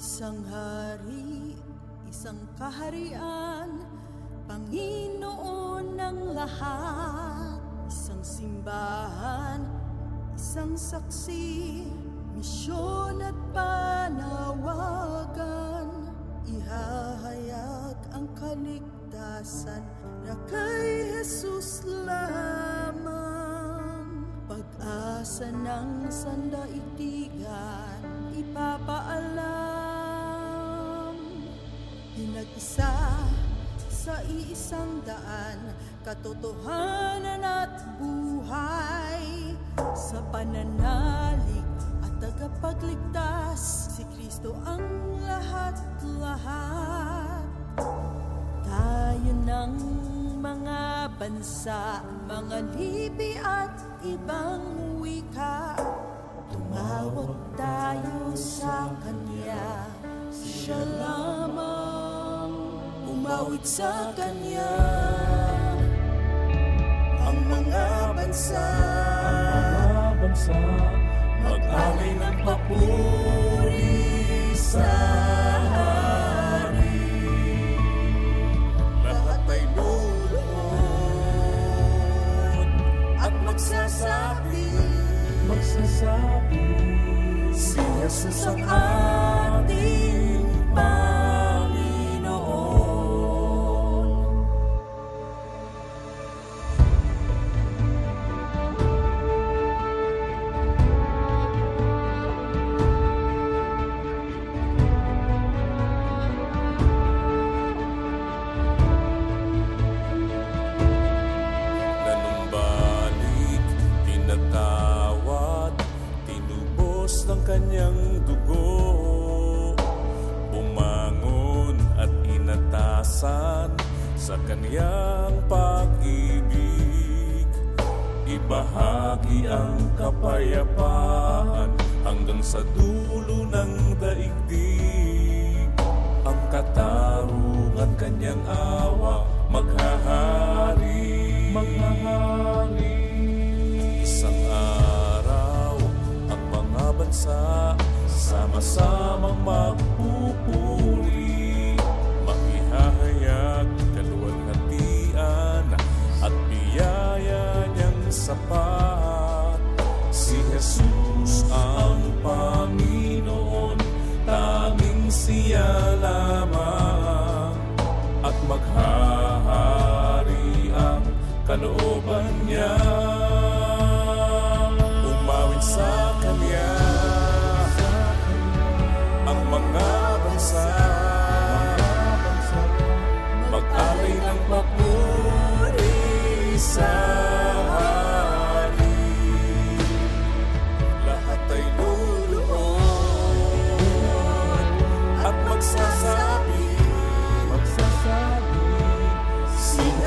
Isang hari, isang kaharian, Panginoon ng lahat. Isang simbahan, isang saksi, misyon at panawagan. Ihahayag ang kaligtasan na kay Jesus lamang. Pag-asa ng sandaigdigan, ipapaalam. Pinag-isa sa iisang daan, katotohanan at buhay. Sa pananalig at tagapagligtas, si Kristo ang lahat-lahat. Tayo ng mga bansa, mga lipi at ibang wika. Tumawag tayo sa Kanya, siya lamang umawit sa Kanya. Ang mga bansa, mga bansa mag-alay ng papuri sa hari. Lahat ay luluhod at magsasabi, magsasabi si Jesus ang inatasan Sa kanyang pag-ibig. Ibahagi ang kapayapaan Hanggang sa dulo ng daigdig. Ang katarungan kanyang awa Maghahari. Maghahari. Isang araw Ang mga bansa Sama-samang magpupuri sapat. Si Jesus ang Panginoon Tanging siya lamang. At maghahari ang kalooban niya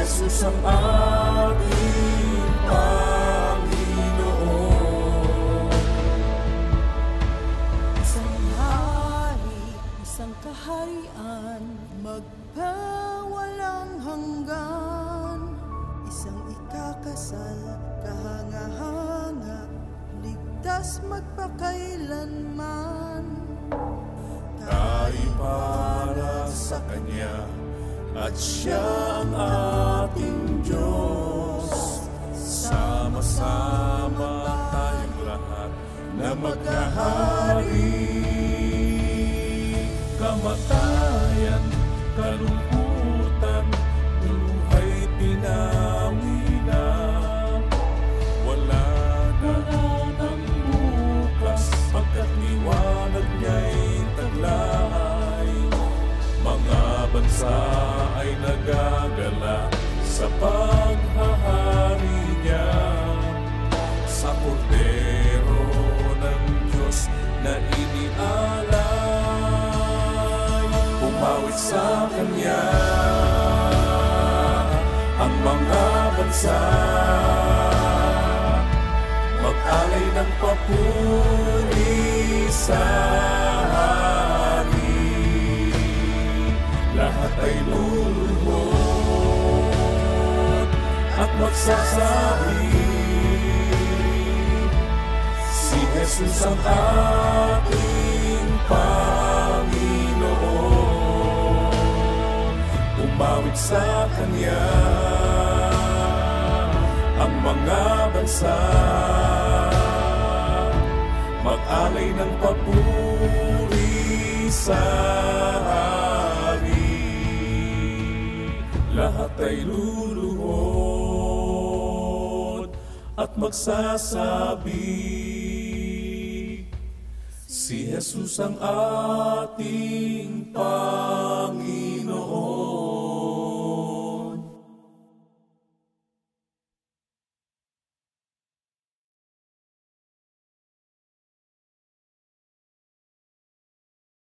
Jesus ang ating Panginoon Isang hari, isang kaharian, magpawalang hanggan. Isang ikakasal, kahanga-hanga, ligtas magpakailanman. Tayo para sa Kanya At siya ang ating Diyos. Sama-sama tayong lahat Na maghahari Kamatayan, kalungkutan Buhay pinawi na Wala na ang bukas Pagkat liwanag niya'y taglay. Mga bansa ay nagagala Sa paghahari niya. Sa kordero ng Diyos na inialay Umawit sa Kanya Ang mga bansa. Mag-alay ng papuri magsasabi. Si Jesus ang aking Panginoon. Umawit sa Kanya ang mga bansa. Mag-alay ng papuri sa hari Lahat ay lulu at magsasabi, Si Jesus ang ating Panginoon.